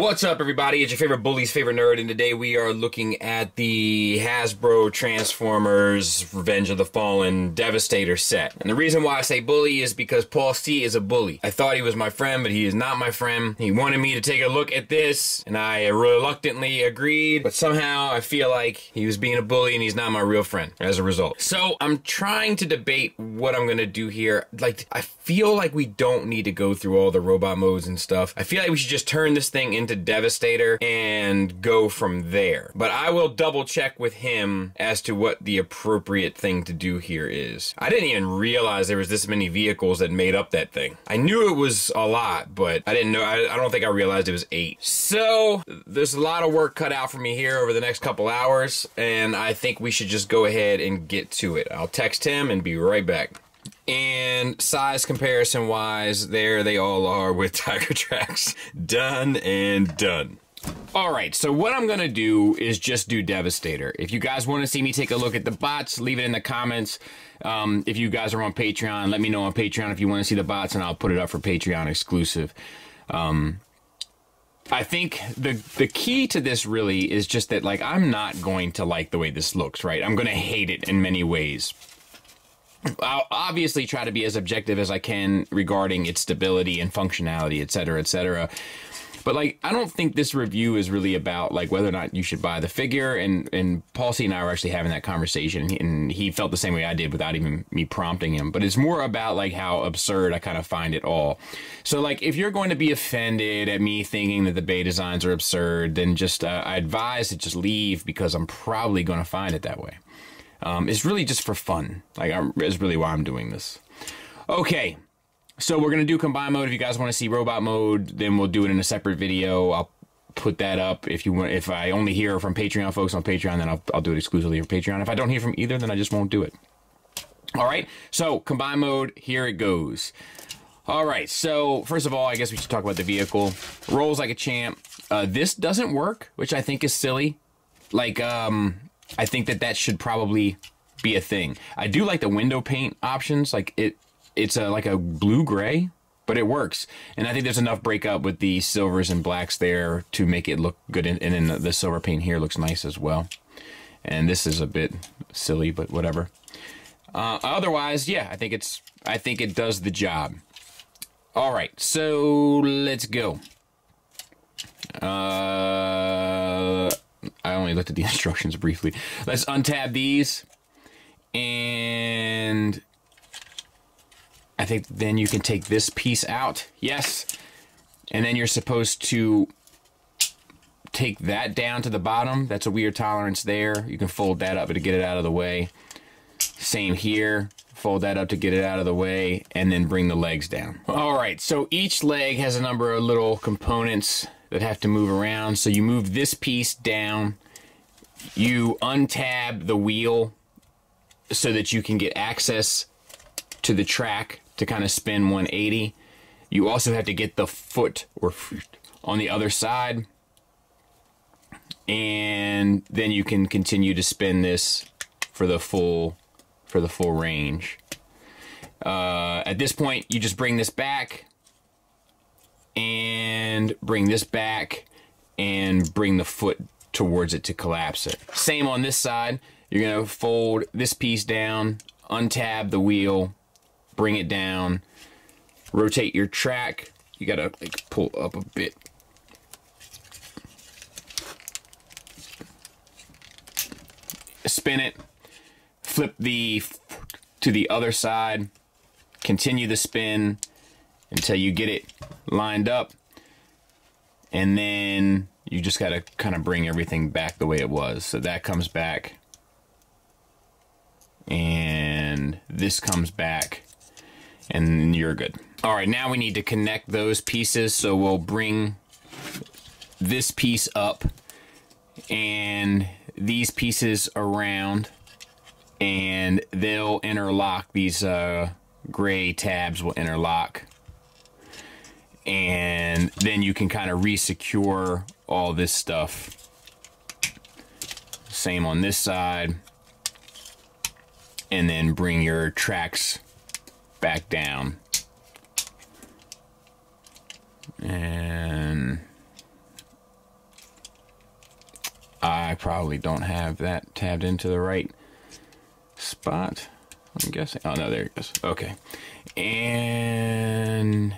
What's up, everybody? It's your favorite bully's favorite nerd, and today we are looking at the Hasbro Transformers Revenge of the Fallen Devastator set. And the reason why I say bully is because Paul C is a bully. I thought he was my friend, but he is not my friend. He wanted me to take a look at this, and I reluctantly agreed, but somehow I feel like he was being a bully and he's not my real friend as a result. So I'm trying to debate what I'm gonna do here. Like, I feel like we don't need to go through all the robot modes and stuff. I feel like we should just turn this thing into Devastator and go from there. But I will double check with him as to what the appropriate thing to do here is. I didn't even realize there was this many vehicles that made up that thing. I knew it was a lot, but I didn't know, I, I don't think I realized it was eight. So there's a lot of work cut out for me here over the next couple hours, and I think we should just go ahead and get to it. I'll text him and be right back. And size comparison wise, there they all are with Tiger Tracks. Done and done. All right, so what I'm gonna do is just do Devastator. If you guys want to see me take a look at the bots, leave it in the comments. Um, if you guys are on Patreon, let me know on Patreon if you want to see the bots, and I'll put it up for Patreon exclusive. Um, I think the the key to this really is just that like I'm not going to like the way this looks, right? I'm going to hate it in many ways. I'll obviously try to be as objective as I can regarding its stability and functionality, et cetera, et cetera. But like, I don't think this review is really about like whether or not you should buy the figure. And and Paul C and I were actually having that conversation, and he felt the same way I did without even me prompting him. But it's more about like how absurd I kind of find it all. So like, if you're going to be offended at me thinking that the Bay designs are absurd, then just uh, I advise to just leave because I'm probably going to find it that way. Um, it's really just for fun. Like, I'm, is really why I'm doing this. Okay, so we're gonna do combine mode. If you guys want to see robot mode, then we'll do it in a separate video. I'll put that up. If you want, if I only hear from Patreon folks on Patreon, then I'll, I'll do it exclusively for Patreon. If I don't hear from either, then I just won't do it. All right. So combine mode. Here it goes. All right. So first of all, I guess we should talk about the vehicle. Rolls like a champ. Uh, this doesn't work, which I think is silly. Like, um, I think that that should probably be a thing. I do like the window paint options. Like it, it's a like a blue gray, but it works. And I think there's enough breakup with the silvers and blacks there to make it look good. And, and then the silver paint here looks nice as well. And this is a bit silly, but whatever. Uh, otherwise, yeah, I think it's I think it does the job. All right, so let's go. Uh, I only looked at the instructions briefly. Let's untab these. And I think then you can take this piece out. Yes. And then you're supposed to take that down to the bottom. That's a weird tolerance there. You can fold that up to get it out of the way. Same here. Fold that up to get it out of the way and then bring the legs down. All right, so each leg has a number of little components that have to move around. So you move this piece down, you untab the wheel so that you can get access to the track to kind of spin 180. You also have to get the foot or foot on the other side. And then you can continue to spin this for the full for the full range. Uh, at this point, you just bring this back and bring this back and bring the foot towards it to collapse it. Same on this side. You're to fold this piece down, untab the wheel, bring it down, rotate your track. You got to like, pull up a bit. Spin it, flip the to the other side, continue the spin until you get it lined up. And then you just got to kind of bring everything back the way it was. So that comes back. And this comes back. And you're good. All right, now we need to connect those pieces. So we'll bring this piece up and these pieces around and they'll interlock these uh, gray tabs will interlock and then you can kind of resecure all this stuff same on this side and then bring your tracks back down and I probably don't have that tabbed into the right spot. I'm guessing. Oh, no, there it goes. Okay. And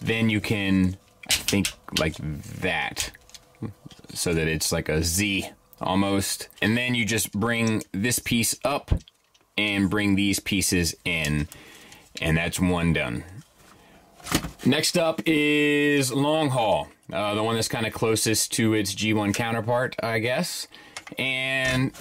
then you can, I think, like that. So that it's like a Z almost. And then you just bring this piece up and bring these pieces in. And that's one done. Next up is long haul, uh, the one that's kind of closest to its G1 counterpart, I guess. And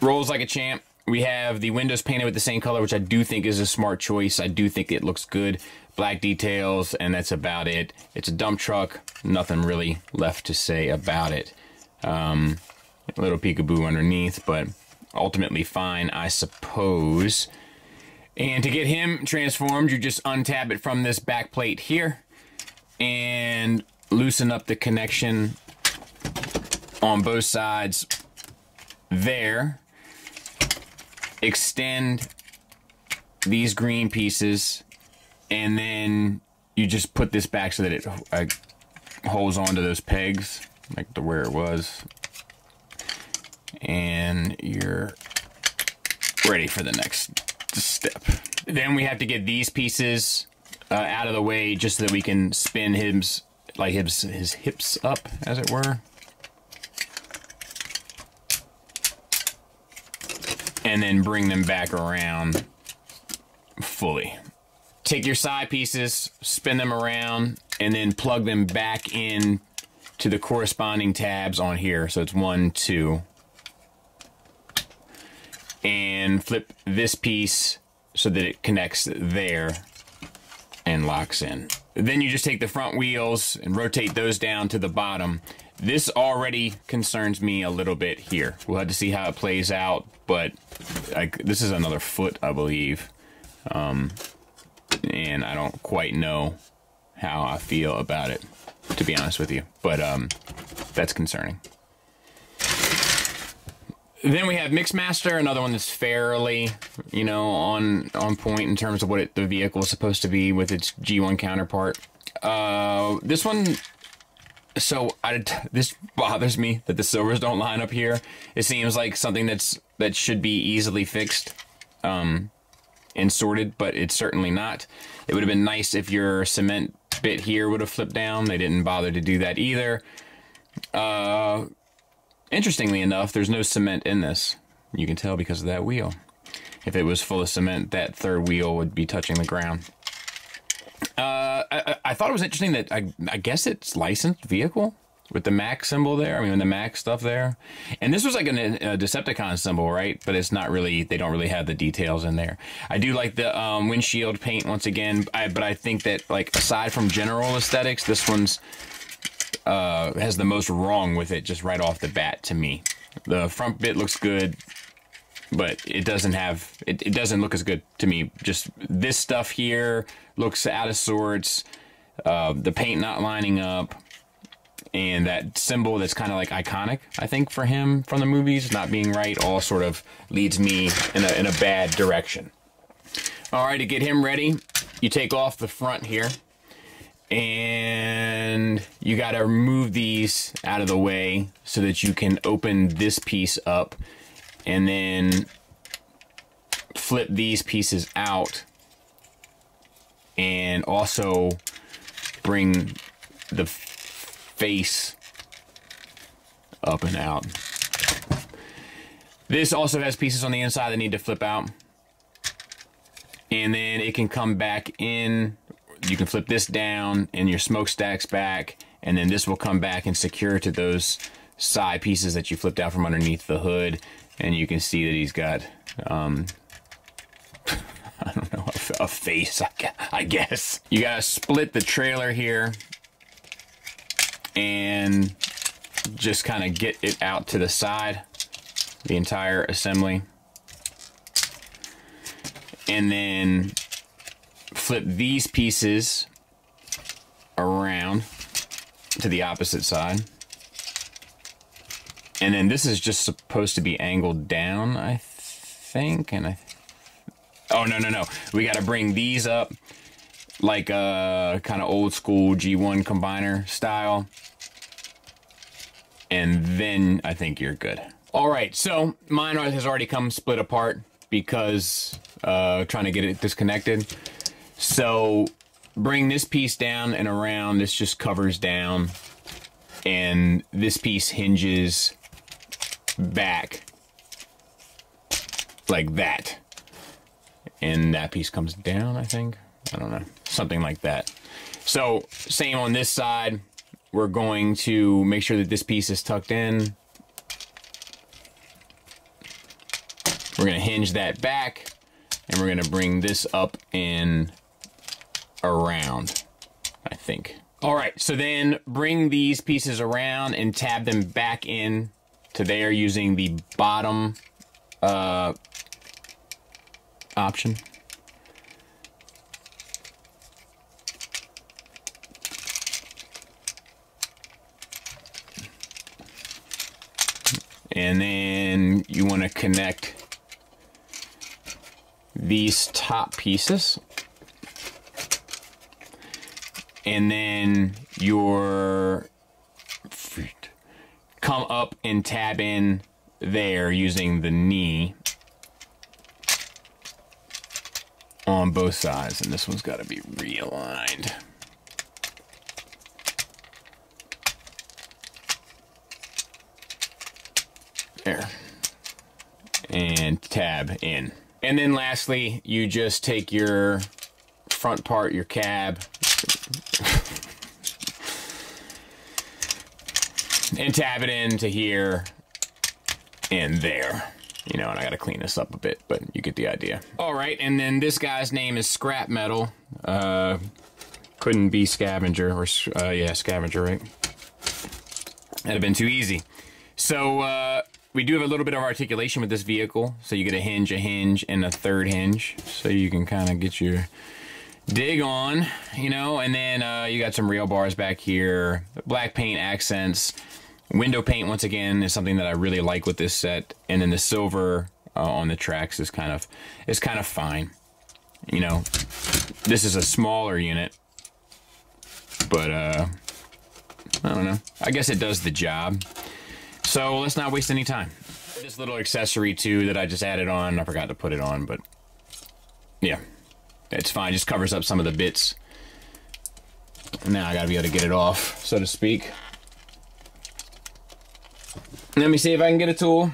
rolls like a champ. We have the windows painted with the same color, which I do think is a smart choice. I do think it looks good. Black details, and that's about it. It's a dump truck. Nothing really left to say about it. Um, a little peekaboo underneath, but ultimately fine, I suppose. And to get him transformed, you just untab it from this back plate here and loosen up the connection on both sides there. Extend these green pieces and then you just put this back so that it uh, holds onto those pegs like the where it was and you're ready for the next step. Then we have to get these pieces uh, out of the way just so that we can spin his like his his hips up, as it were. And then bring them back around fully. Take your side pieces, spin them around, and then plug them back in to the corresponding tabs on here. So it's one, two, and flip this piece so that it connects there and locks in. Then you just take the front wheels and rotate those down to the bottom. This already concerns me a little bit here. We'll have to see how it plays out, but I, this is another foot, I believe. Um, and I don't quite know how I feel about it, to be honest with you. But um, that's concerning. Then we have Mixmaster, another one that's fairly, you know, on on point in terms of what it, the vehicle is supposed to be with its G1 counterpart. Uh, this one, so I, this bothers me that the silvers don't line up here. It seems like something that's that should be easily fixed um, and sorted, but it's certainly not. It would have been nice if your cement bit here would have flipped down. They didn't bother to do that either. Uh, Interestingly enough, there's no cement in this. You can tell because of that wheel. If it was full of cement, that third wheel would be touching the ground. Uh, I, I, thought it was interesting that I, I guess it's licensed vehicle with the Mack symbol there. I mean, the Mack stuff there. And this was like an, a Decepticon symbol, right? But it's not really, they don't really have the details in there. I do like the um, windshield paint once again, I, but I think that, like, aside from general aesthetics, this one's uh, has the most wrong with it just right off the bat to me. The front bit looks good, but it doesn't have it, it doesn't look as good to me. Just this stuff here looks out of sorts. Uh, the paint not lining up, and that symbol that's kind of like iconic, I think, for him from the movies not being right, all sort of leads me in a in a bad direction. All right, to get him ready, you take off the front here and you got to remove these out of the way so that you can open this piece up and then flip these pieces out and also bring the face up and out. This also has pieces on the inside that need to flip out. And then it can come back in. You can flip this down and your smokestack's back. And then this will come back and secure to those side pieces that you flipped out from underneath the hood. And you can see that he's got um, I don't know a, face I guess. You gotta split the trailer here and just kind of get it out to the side the entire assembly and then flip these pieces around to the opposite side. And then this is just supposed to be angled down, I think. And I, oh no no no, we got to bring these up like a kind of old school G1 combiner style. and then I think you're good. All right, so mine has already come split apart because uh, trying to get it disconnected. So bring this piece down and around. This just covers down, and this piece hinges back like that. And that piece comes down, I think. I don't know. Something like that. So, same on this side. We're going to make sure that this piece is tucked in. We're going to hinge that back. And we're going to bring this up and around, I think. All right, so then bring these pieces around and tab them back in to there using the bottom uh, option. And then you want to connect these top pieces. And then your come up and tab in there using the knee on both sides. And this one's got to be realigned. There. And tab in. And then lastly, you just take your front part, your cab, and tab it into here and there. You know, and I gotta clean this up a bit, but you get the idea. All right, and then this guy's name is Scrap Metal. Uh, couldn't be Scavenger, or, uh, yeah, Scavenger, right? That'd have been too easy. So, uh, we do have a little bit of articulation with this vehicle. So you get a hinge, a hinge, and a third hinge. So you can kind of get your dig on, you know, and then uh, you got some rail bars back here, black paint accents, window paint once again is something that I really like with this set, and then the silver uh, on the tracks is kind of is kind of fine. You know, this is a smaller unit, but uh, I don't know. I guess it does the job. So let's not waste any time. This little accessory too that I just added on, I forgot to put it on, but yeah. It's fine, just covers up some of the bits. Now I gotta be able to get it off, so to speak. Let me see if I can get a tool.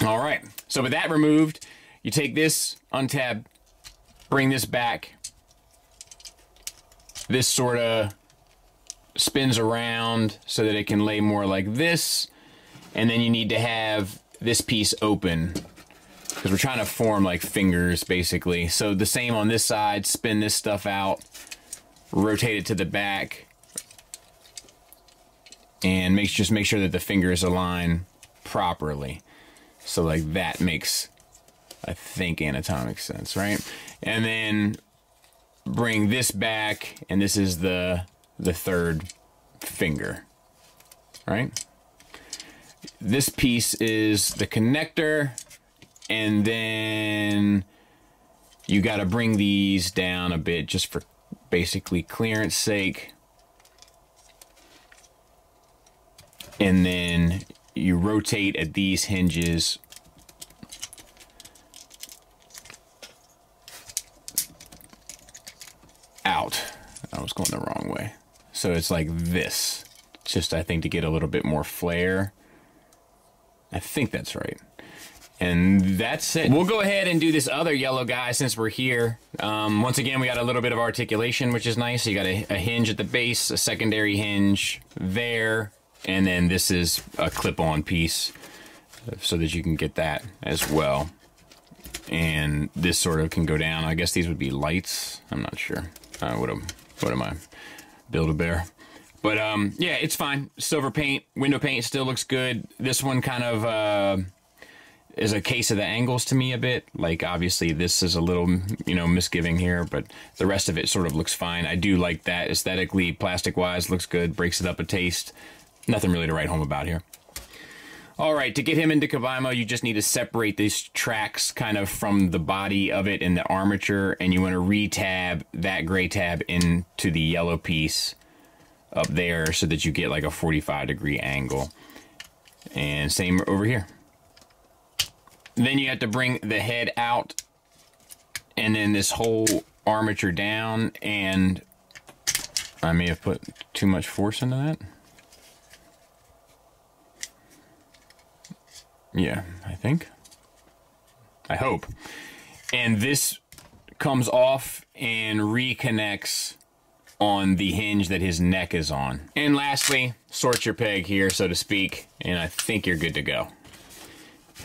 All right, so with that removed, you take this, untab, bring this back. This sort of spins around so that it can lay more like this. And then you need to have this piece open because we're trying to form like fingers basically. So the same on this side, spin this stuff out, rotate it to the back, and make just make sure that the fingers align properly. So like that makes, I think, anatomic sense, right? And then bring this back, and this is the the third finger, right? This piece is the connector and then you got to bring these down a bit just for basically clearance sake. And then you rotate at these hinges out. I was going the wrong way. So it's like this. Just, I think, to get a little bit more flair. I think that's right. And that's it. We'll go ahead and do this other yellow guy since we're here. Um, once again, we got a little bit of articulation, which is nice. You got a, a hinge at the base, a secondary hinge there, and then this is a clip-on piece so that you can get that as well. And this sort of can go down. I guess these would be lights. I'm not sure. Uh, what am what am I? Build a bear. But um, yeah, it's fine. Silver paint, window paint still looks good. This one kind of. Uh, is a case of the angles to me a bit. Like obviously this is a little, you know, misgiving here, but the rest of it sort of looks fine. I do like that aesthetically, plastic wise, looks good, breaks it up a taste. Nothing really to write home about here. All right, to get him into Cavaimo, you just need to separate these tracks kind of from the body of it and the armature, and you want to re-tab that gray tab into the yellow piece up there so that you get like a 45 degree angle. And same over here. Then you have to bring the head out and then this whole armature down and I may have put too much force into that. Yeah, I think. I hope. And this comes off and reconnects on the hinge that his neck is on. And lastly, sort your peg here, so to speak, and I think you're good to go.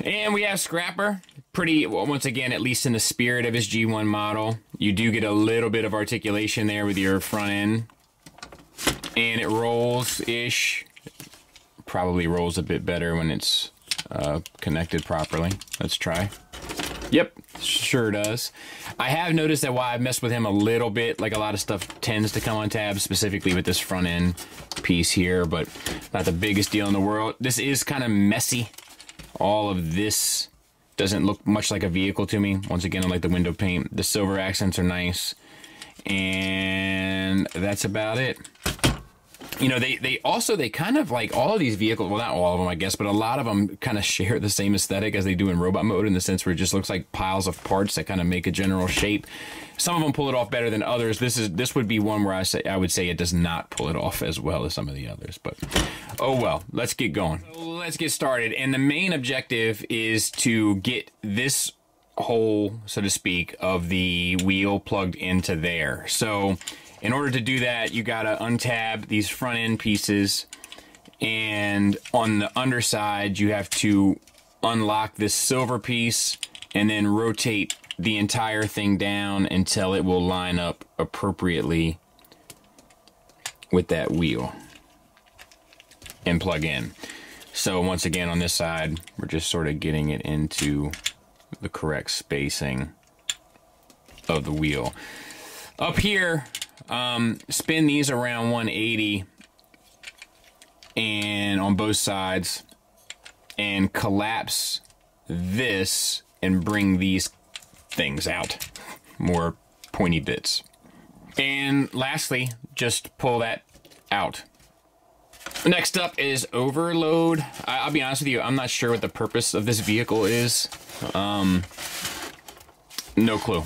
And we have Scrapper. Pretty, once again, at least in the spirit of his G1 model. You do get a little bit of articulation there with your front end. And it rolls-ish. Probably rolls a bit better when it's uh, connected properly. Let's try. Yep, sure does. I have noticed that while I've messed with him a little bit, like a lot of stuff tends to come on tab, specifically with this front end piece here, but not the biggest deal in the world. This is kind of messy. All of this doesn't look much like a vehicle to me. Once again, I like the window paint. The silver accents are nice. And that's about it you know they they also they kind of like all of these vehicles well not all of them i guess but a lot of them kind of share the same aesthetic as they do in robot mode in the sense where it just looks like piles of parts that kind of make a general shape. Some of them pull it off better than others. This is this would be one where i say i would say it does not pull it off as well as some of the others but oh well let's get going. Let's get started and the main objective is to get this hole so to speak of the wheel plugged into there. So in order to do that, you gotta untab these front end pieces and on the underside, you have to unlock this silver piece and then rotate the entire thing down until it will line up appropriately with that wheel and plug in. So once again on this side, we're just sort of getting it into the correct spacing of the wheel. Up here, um, spin these around 180 and on both sides and collapse this and bring these things out. More pointy bits. And lastly, just pull that out. Next up is overload. I, will be honest with you, I'm not sure what the purpose of this vehicle is. Um, no clue.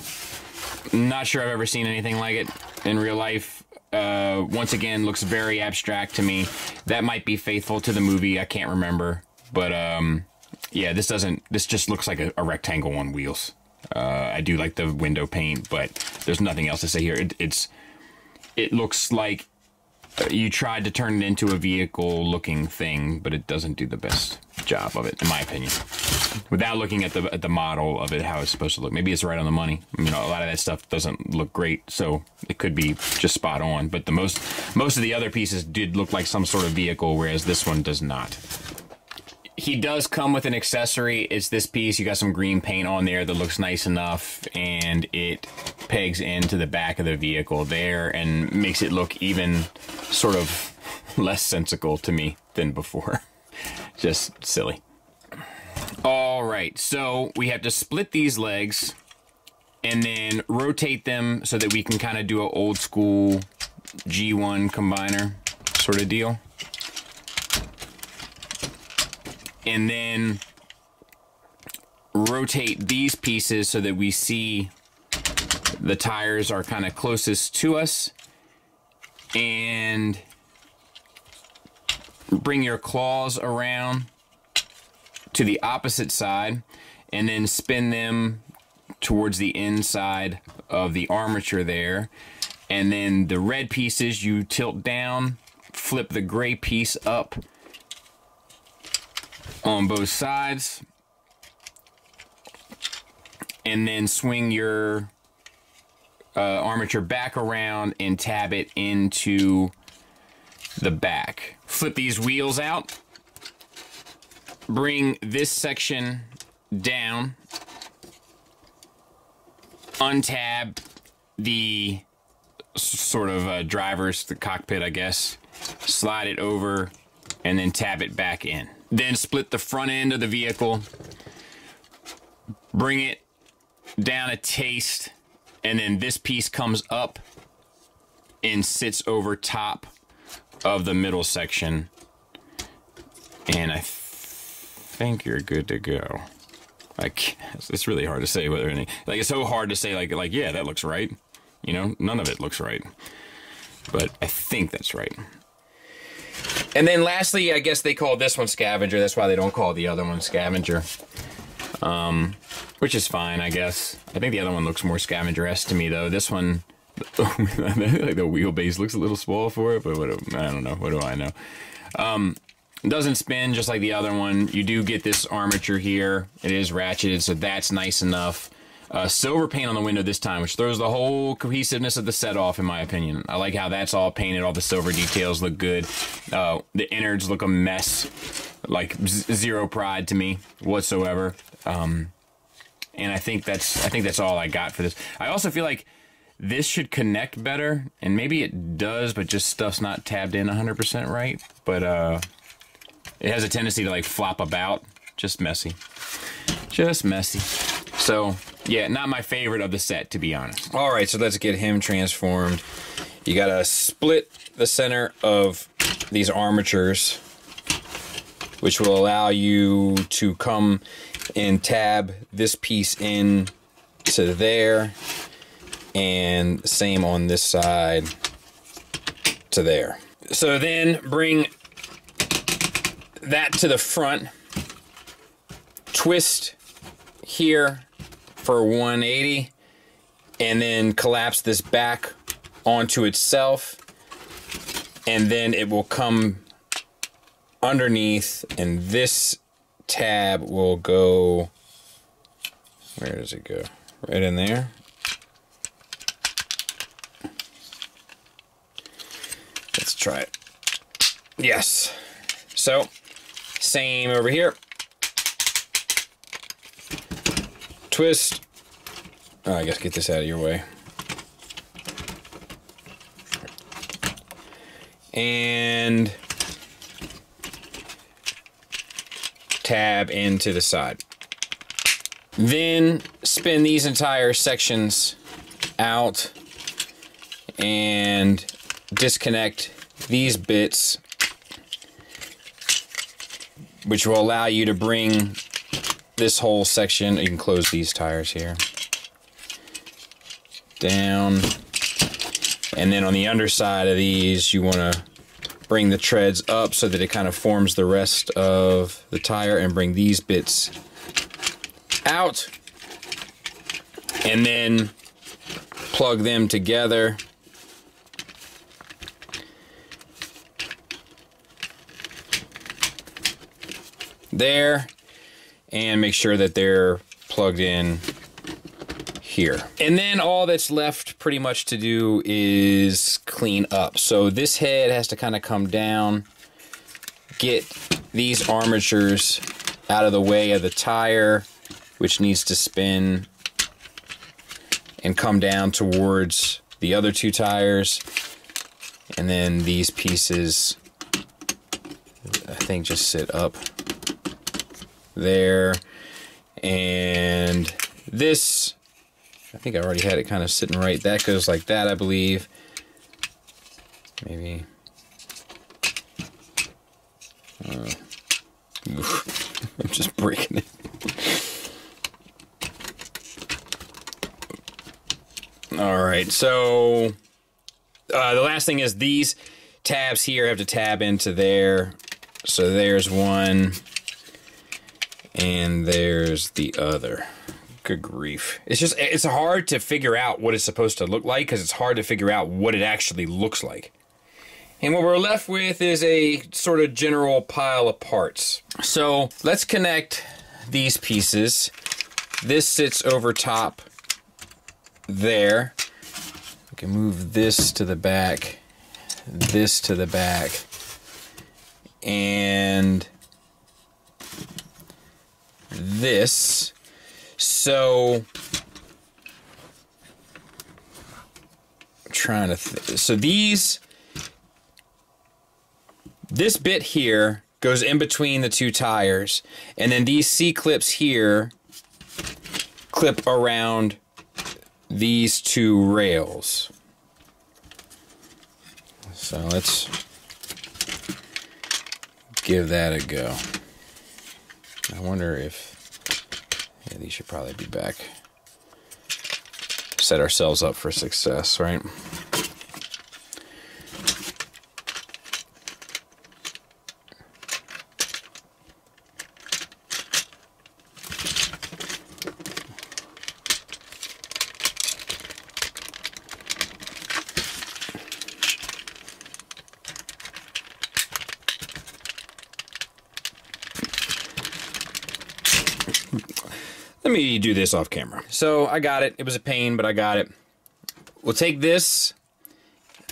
Not sure I've ever seen anything like it in real life. Uh, once again, looks very abstract to me. That might be faithful to the movie. I can't remember, but um, yeah, this doesn't. This just looks like a, a rectangle on wheels. Uh, I do like the window paint, but there's nothing else to say here. It, it's it looks like you tried to turn it into a vehicle looking thing, but it doesn't do the best job of it, in my opinion. Without looking at the at the model of it, how it's supposed to look. Maybe it's right on the money. You know, a lot of that stuff doesn't look great, so it could be just spot on. But the most most of the other pieces did look like some sort of vehicle, whereas this one does not he does come with an accessory. It's this piece. You got some green paint on there that looks nice enough, and it pegs into the back of the vehicle there and makes it look even sort of less sensical to me than before. Just silly. All right, so we have to split these legs and then rotate them so that we can kind of do an old school G1 combiner sort of deal. And then rotate these pieces so that we see the tires are kind of closest to us. And bring your claws around to the opposite side and then spin them towards the inside of the armature there. And then the red pieces you tilt down flip the gray piece up on both sides. And then swing your uh, armature back around and tab it into the back. Flip these wheels out. Bring this section down. Untab the sort of uh, driver's, the cockpit, I guess. Slide it over and then tab it back in. Then split the front end of the vehicle, bring it down a taste, and then this piece comes up and sits over top of the middle section. And I th think you're good to go. Like, it's really hard to say whether any, like, it's so hard to say, like, like, yeah, that looks right. You know, none of it looks right. But I think that's right. And then lastly, I guess they call this one scavenger. That's why they don't call the other one scavenger. Um, which is fine, I guess. I think the other one looks more scavenger-esque to me, though. This one, like the wheelbase looks a little small for it, but what, I don't know. What do I know? Um, doesn't spin just like the other one. You do get this armature here. It is ratcheted, so that's nice enough. Uh, silver paint on the window this time, which throws the whole cohesiveness of the set off, in my opinion. I like how that's all painted. All the silver details look good. Uh, the innards look a mess. Like zero pride to me whatsoever. Um, and I think that's I think that's all I got for this. I also feel like this should connect better, and maybe it does, but just stuff's not tabbed in 100% right. But uh, it has a tendency to like flop about. Just messy. Just messy. So, yeah, not my favorite of the set, to be honest. All right, so let's get him transformed. You gotta split the center of these armatures, which will allow you to come and tab this piece in to there, and same on this side to there. So then bring that to the front, twist here for 180 and then collapse this back onto itself. And then it will come underneath and this tab will go where does it go? Right in there. Let's try it. Yes. So same over here twist. Oh, I guess get this out of your way. And tab into the side. Then spin these entire sections out and disconnect these bits which will allow you to bring this whole section, you can close these tires here. Down. And then on the underside of these, you want to bring the treads up so that it kind of forms the rest of the tire and bring these bits out. And then plug them together. There and make sure that they're plugged in here. And then all that's left pretty much to do is clean up. So this head has to kind of come down, get these armatures out of the way of the tire, which needs to spin and come down towards the other two tires. And then these pieces, I think just sit up there. And this, I think I already had it kind of sitting right. That goes like that, I believe. Maybe. Uh, I'm just breaking it. All right, so uh, the last thing is these tabs here have to tab into there. So there's one. And there's the other. Good grief. It's just, it's hard to figure out what it's supposed to look like because it's hard to figure out what it actually looks like. And what we're left with is a sort of general pile of parts. So let's connect these pieces. This sits over top there. We can move this to the back, this to the back, and this. So I'm trying to so these this bit here goes in between the two tires and then these C clips here clip around these two rails. So let's give that a go. I wonder if yeah, these should probably be back. Set ourselves up for success, right? Let me do this off camera. So I got it. It was a pain, but I got it. We'll take this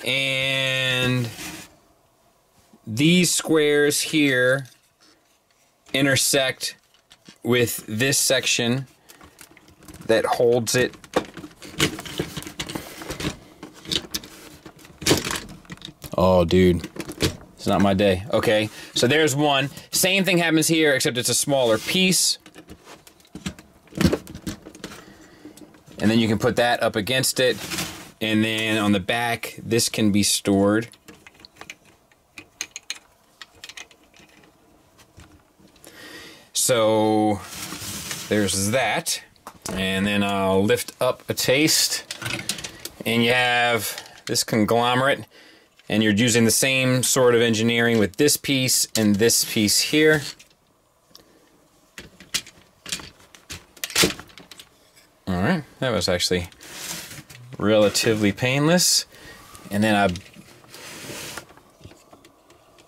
and these squares here intersect with this section that holds it. Oh, dude. It's not my day. Okay, so there's one. Same thing happens here, except it's a smaller piece. And then you can put that up against it. And then on the back, this can be stored. So there's that. And then I'll lift up a taste. And you have this conglomerate. And you're using the same sort of engineering with this piece and this piece here. All right, that was actually relatively painless. And then I,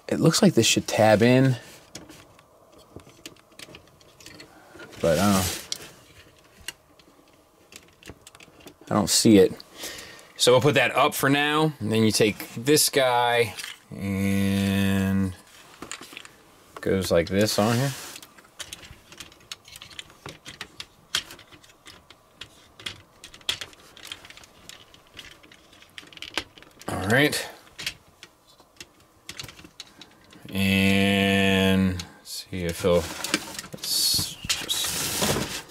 it looks like this should tab in, but I don't, I don't see it. So we'll put that up for now. And then you take this guy and goes like this on here. Right. And see if he'll, let's just,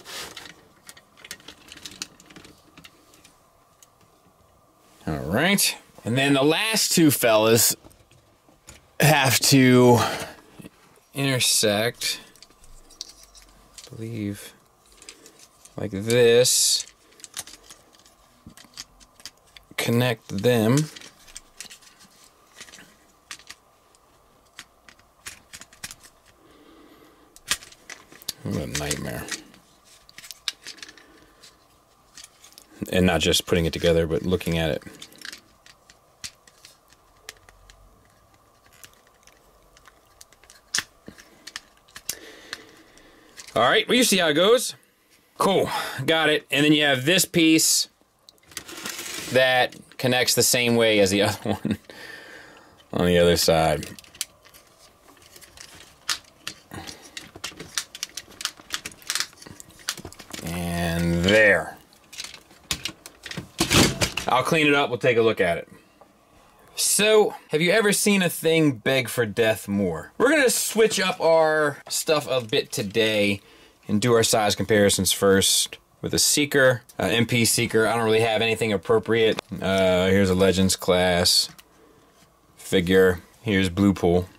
all right. And then the last two fellas have to intersect, I believe, like this. Connect them. What a nightmare. And not just putting it together, but looking at it. All right, well, you see how it goes. Cool, got it. And then you have this piece that connects the same way as the other one on the other side. And there. I'll clean it up, we'll take a look at it. So, have you ever seen a thing beg for death more? We're gonna switch up our stuff a bit today and do our size comparisons first with a Seeker, uh, MP Seeker. I don't really have anything appropriate. Uh, here's a Legends class figure. Here's Blue Pool,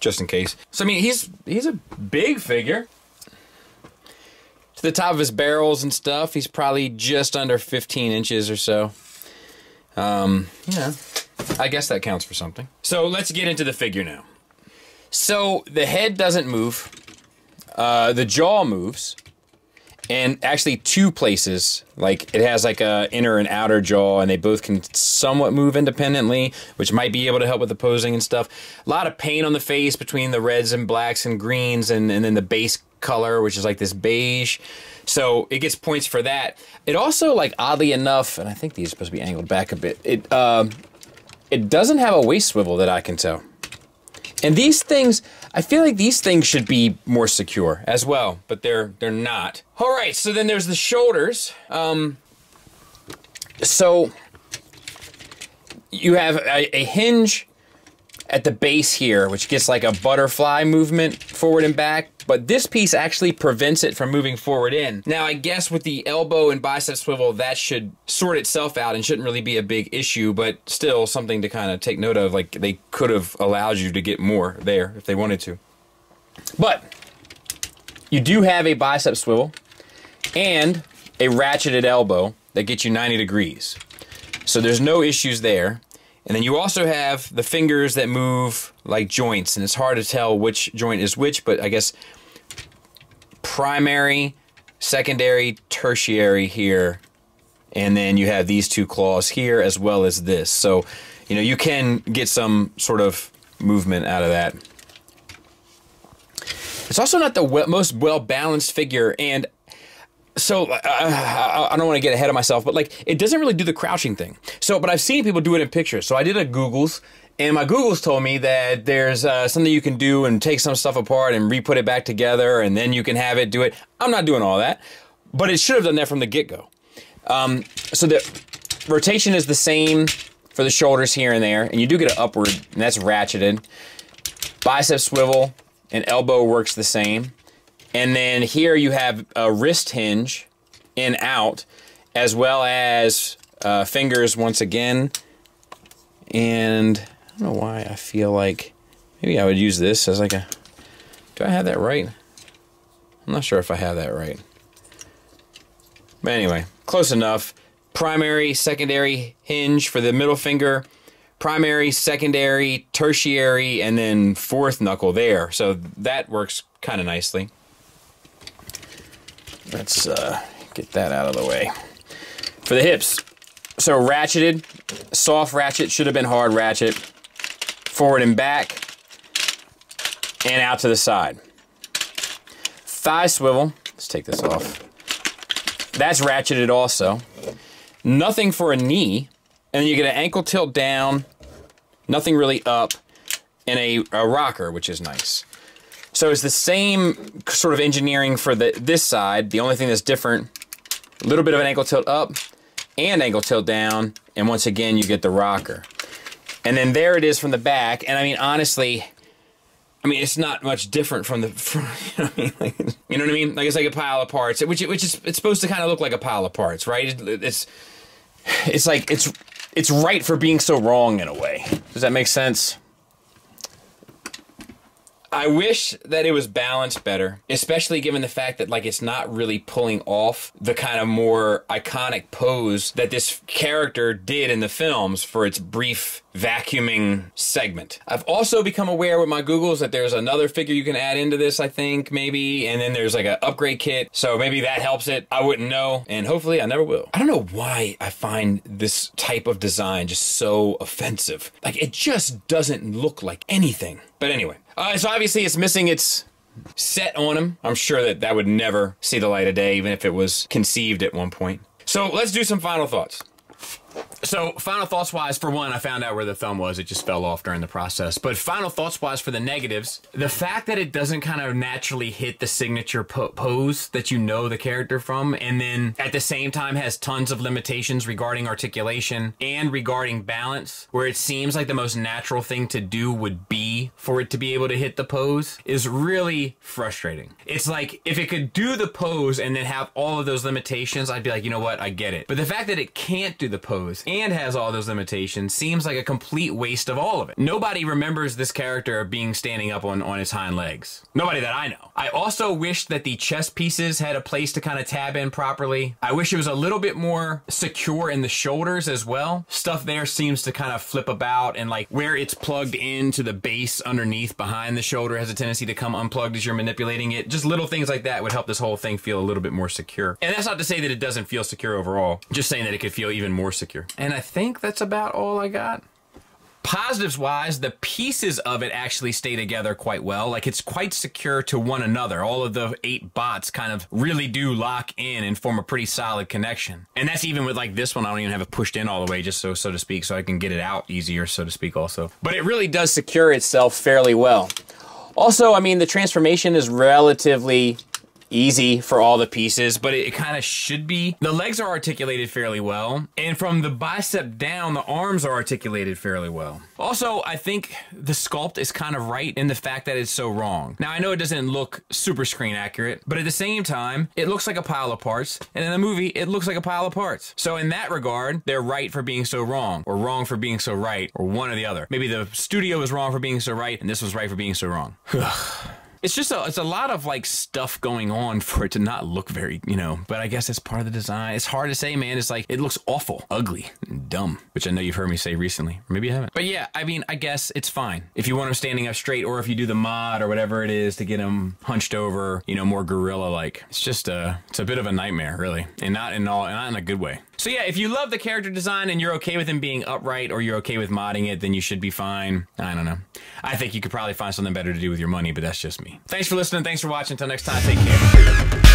just in case. So I mean, he's he's a big figure. To the top of his barrels and stuff, he's probably just under 15 inches or so. Um, yeah, I guess that counts for something. So let's get into the figure now. So the head doesn't move. Uh, the jaw moves and actually two places like it has like a inner and outer jaw and they both can somewhat move independently which might be able to help with the posing and stuff a lot of paint on the face between the reds and blacks and greens and, and then the base color which is like this beige so it gets points for that it also like oddly enough and i think these are supposed to be angled back a bit it um it doesn't have a waist swivel that i can tell and these things, I feel like these things should be more secure as well, but they're they're not. All right, so then there's the shoulders. Um, so you have a, a hinge at the base here, which gets like a butterfly movement forward and back, but this piece actually prevents it from moving forward in. Now, I guess with the elbow and bicep swivel, that should sort itself out and shouldn't really be a big issue, but still something to kind of take note of. Like they could have allowed you to get more there if they wanted to. But you do have a bicep swivel and a ratcheted elbow that gets you 90 degrees. So there's no issues there. And then you also have the fingers that move like joints, and it's hard to tell which joint is which, but I guess primary, secondary, tertiary here, and then you have these two claws here as well as this. So, you know, you can get some sort of movement out of that. It's also not the most well balanced figure, and so uh, I don't want to get ahead of myself, but like it doesn't really do the crouching thing. So, but I've seen people do it in pictures. So I did a Google's, and my Google's told me that there's uh, something you can do and take some stuff apart and re-put it back together, and then you can have it do it. I'm not doing all that, but it should have done that from the get-go. Um, so the rotation is the same for the shoulders here and there, and you do get an upward, and that's ratcheted. Bicep swivel and elbow works the same. And then here you have a wrist hinge in out, as well as uh, fingers once again. And I don't know why I feel like maybe I would use this as like a. Do I have that right? I'm not sure if I have that right. But anyway, close enough. Primary, secondary hinge for the middle finger, primary, secondary, tertiary, and then fourth knuckle there. So that works kind of nicely. Let's uh, get that out of the way. For the hips, so ratcheted, soft ratchet, should have been hard ratchet. Forward and back, and out to the side. Thigh swivel, let's take this off. That's ratcheted also. Nothing for a knee, and then you get an ankle tilt down, nothing really up, and a, a rocker, which is nice. So it's the same sort of engineering for the this side. The only thing that's different, a little bit of an angle tilt up and angle tilt down. And once again, you get the rocker. And then there it is from the back. And I mean, honestly, I mean, it's not much different from the, from, you, know what I mean? Like, you know what I mean? Like it's like a pile of parts, which which is it's supposed to kind of look like a pile of parts, right? It's it's like it's it's right for being so wrong in a way. Does that make sense? I wish that it was balanced better, especially given the fact that like it's not really pulling off the kind of more iconic pose that this character did in the films for its brief vacuuming segment. I've also become aware with my Googles that there's another figure you can add into this, I think, maybe, and then there's like an upgrade kit, so maybe that helps it. I wouldn't know, and hopefully I never will. I don't know why I find this type of design just so offensive. Like, it just doesn't look like anything. But anyway, uh, so obviously it's missing its set on him. I'm sure that that would never see the light of day, even if it was conceived at one point. So let's do some final thoughts. So, final thoughts wise, for one, I found out where the thumb was. It just fell off during the process. But final thoughts wise, for the negatives, the fact that it doesn't kind of naturally hit the signature po pose that you know the character from, and then at the same time has tons of limitations regarding articulation and regarding balance, where it seems like the most natural thing to do would be for it to be able to hit the pose, is really frustrating. It's like if it could do the pose and then have all of those limitations, I'd be like, you know what, I get it. But the fact that it can't do the pose and has all those limitations seems like a complete waste of all of it. Nobody remembers this character being standing up on, on his hind legs. Nobody that I know. I also wish that the chest pieces had a place to kind of tab in properly. I wish it was a little bit more secure in the shoulders as well. Stuff there seems to kind of flip about and like where it's plugged into the base underneath behind the shoulder has a tendency to come unplugged as you're manipulating it. Just little things like that would help this whole thing feel a little bit more secure. And that's not to say that it doesn't feel secure overall, just saying that it could feel even more secure. And I think that's about all I got. Positives wise, the pieces of it actually stay together quite well. Like it's quite secure to one another. All of the eight bots kind of really do lock in and form a pretty solid connection. And that's even with like this one, I don't even have it pushed in all the way, just so, so to speak, so I can get it out easier, so to speak also. But it really does secure itself fairly well. Also, I mean, the transformation is relatively easy for all the pieces, but it, it kind of should be. The legs are articulated fairly well, and from the bicep down, the arms are articulated fairly well. Also, I think the sculpt is kind of right in the fact that it's so wrong. Now, I know it doesn't look super screen accurate, but at the same time, it looks like a pile of parts, and in the movie, it looks like a pile of parts. So in that regard, they're right for being so wrong, or wrong for being so right, or one or the other. Maybe the studio was wrong for being so right, and this was right for being so wrong. It's just a, it's a lot of like stuff going on for it to not look very, you know, but I guess it's part of the design. It's hard to say, man. It's like, it looks awful, ugly, dumb, which I know you've heard me say recently. Maybe you haven't. But yeah, I mean, I guess it's fine. If you want him standing up straight or if you do the mod or whatever it is to get him hunched over, you know, more gorilla like. It's just a, it's a bit of a nightmare, really. And not in all, not in a good way. So yeah, if you love the character design and you're okay with him being upright or you're okay with modding it, then you should be fine. I don't know. I think you could probably find something better to do with your money, but that's just me. Thanks for listening. Thanks for watching. Until next time, take care.